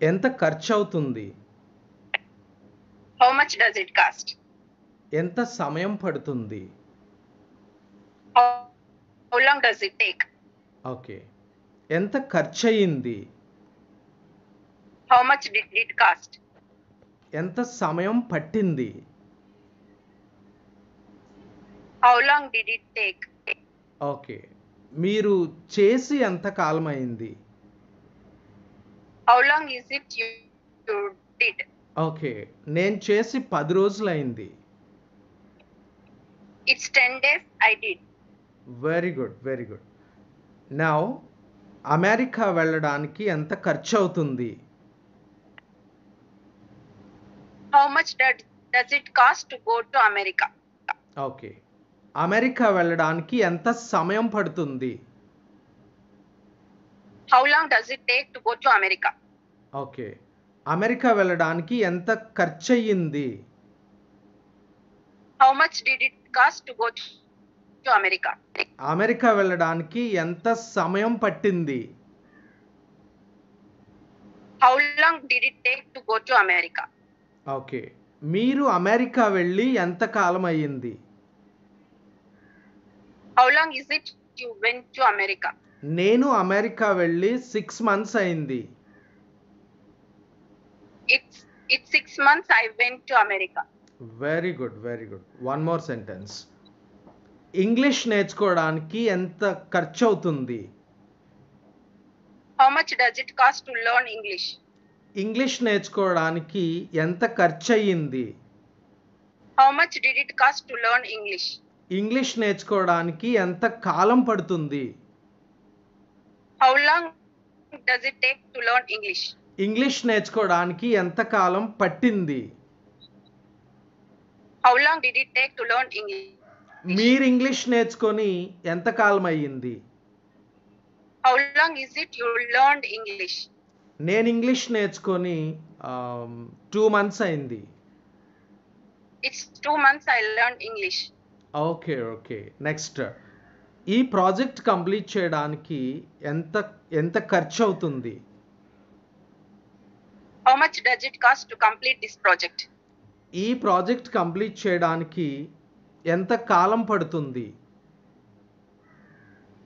ఎంత ఖర్చు అవుతుంది how much does it cost ఎంత సమయం పడుతుంది? How long does it take okay. ఎంత ఖర్చు అయ్యింది how much did it cost ఎంత సమయం పట్టింది? How long did it take okay. మీరు చేసి ఎంత కాలం అయింది how long is it you did okay నేను చేసి 10 రోజులు అయ్యింది it's 10 days I did very good very good now America వెళ్ళడానికి ఎంత ఖర్చు అవుతుంది how much that does it cost to go to America okay America వెళ్ళడానికి ఎంత సమయం పడుతుంది? How long does it take to go to America okay America వెళ్ళడానికి ఎంత ఖర్చు అయ్యింది how much did it cost to go to America America వెళ్ళడానికి ఎంత సమయం పట్టింది? How long did it take to go to America okay మీరు America వెళ్ళి ఎంత కాలం అయ్యింది how long is it you went to America నేను అమెరికా వెళ్ళి సిక్స్ మంత్స్ అయింది It's it's six months I went to America. Very good very good one more sentence English నేర్చుకోవడానికి ఎంత ఖర్చు అవుతుంది How much does it cost to learn English? English నేర్చుకోవడానికి ఎంత ఖర్చు అయ్యింది How much did it cost to learn English? English నేర్చుకోవడానికి ఎంత కాలం పడుతుంది how long does it take to learn English English నేర్చుకోవడానికి ఎంత కాలం పట్టింది? How long did it take to learn English మీరు ఇంగ్లీష్ నేర్చుకొని ఎంత కాలం అయ్యింది? How long is it you learn English నేను ఇంగ్లీష్ నేర్చుకొని um, టూ మంత్స్ అయింది. It's two months I learn English okay okay next ఈ ప్రాజెక్ట్ కంప్లీట్ చేయడానికి ఎంత ఎంత ఖర్చు అవుతుంది how much does it cost to complete this project ఈ ప్రాజెక్ట్ కంప్లీట్ చేయడానికి ఎంత కాలం పడుతుంది?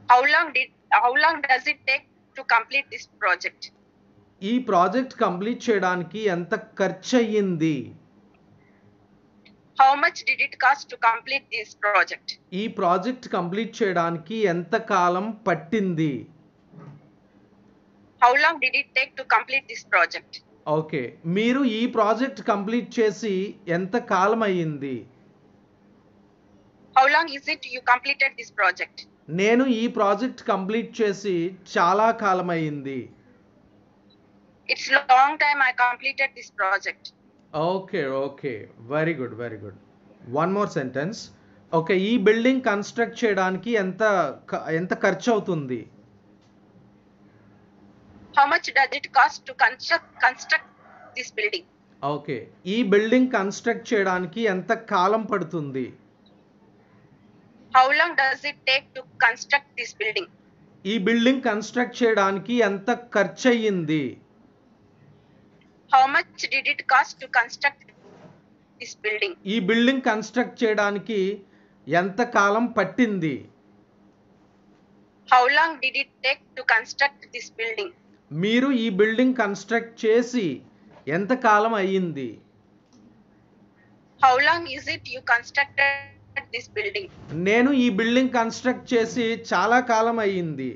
How long did how long does it take to complete this project ఈ ప్రాజెక్ట్ కంప్లీట్ చేయడానికి ఎంత ఖర్చు అయ్యింది how much did it cost to complete this project ఈ ప్రాజెక్ట్ కంప్లీట్ చేయడానికి ఎంత కాలం పట్టింది? How long did it take to complete this project okay. మీరు ఈ ప్రాజెక్ట్ కంప్లీట్ చేసి ఎంత కాలం అయ్యింది? How long is it you completed this project నేను ఈ ప్రాజెక్ట్ కంప్లీట్ చేసి చాలా కాలం అయ్యింది. It's long time I completed this project okay okay very good very good one more sentence okay ఈ బిల్డింగ్ కన్స్ట్రక్ట్ చేయడానికి ఎంత ఎంత ఖర్చు అవుతుంది How much does it cost to construct construct this building? Okay ఈ బిల్డింగ్ కన్స్ట్రక్ట్ చేయడానికి ఎంత కాలం పడుతుంది? How long does it take to construct this building? ఈ బిల్డింగ్ కన్స్ట్రక్ట్ చేయడానికి ఎంత ఖర్చు అయ్యింది how much did it cost to construct this building ఈ బిల్డింగ్ కన్స్ట్రక్ట్ చేయడానికి ఎంత కాలం పట్టింది? How long did it take to construct this building మీరు ఈ బిల్డింగ్ కన్స్ట్రక్ట్ చేసి ఎంత కాలం అయ్యింది? How long is it you constructed this building నేను ఈ బిల్డింగ్ కన్స్ట్రక్ట్ చేసి చాలా కాలం అయ్యింది.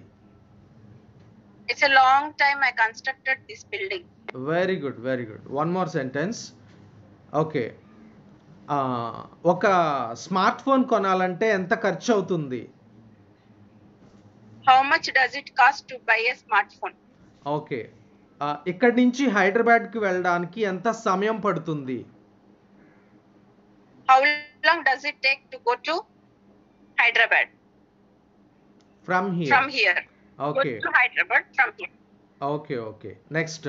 It's long time I constructed this building very good very good one more sentence okay ఒక స్మార్ట్ ఫోన్ కొనాలంటే ఎంత ఖర్చు అవుతుంది how much does it cost to buy a smart phone okay ఇక్కడ నుంచి హైదరాబాద్కి వెళ్ళడానికి ఎంత సమయం పడుతుంది? How long does it take to go to Hyderabad from here from here okay. Okay okay. Next.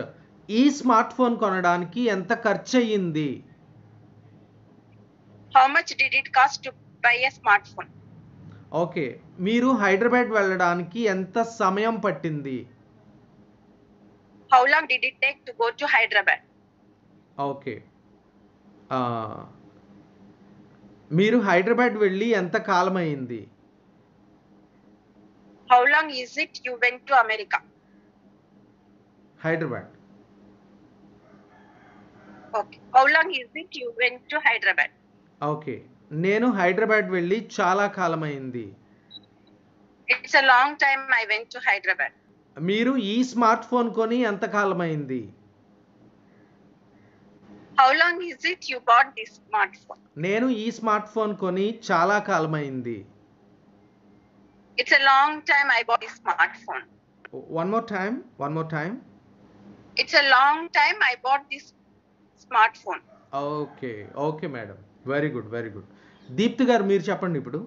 ఈ స్మార్ట్ ఫోన్ కొనడానికి ఎంత ఖర్చు అయ్యింది how much did it cost buy a smart phone okay. మీరు హైదరాబాద్ వెళ్ళడానికి ఎంత సమయం పట్టింది? How long did it take to go to Hyderabad? Okay. మీరు హైదరాబాద్ వెళ్ళి ఎంత కాలం అయ్యింది How long is it you went to America? Hyderabad Okay. How long is it you went to Hyderabad? Okay నేను హైదరాబాద్ వెళ్ళి చాలా కాలం అయింది It's a long time I went to Hyderabad. మీరు ఈ స్మార్ట్ ఫోన్ కొని ఎంత కాలం అయింది How long is it you bought this smartphone? నేను ఈ స్మార్ట్ ఫోన్ కొని చాలా కాలం అయింది It's a long time I bought this smartphone. One more time one more time It's a long time I bought this smartphone. Okay okay madam very good very good Deepti garu మీరు చెప్పండి ఇప్పుడు